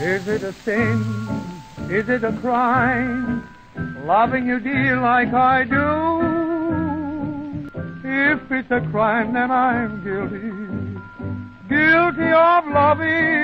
Is it a sin? Is it a crime? Loving you, dear, like I do. If it's a crime, then I'm guilty. Guilty of loving.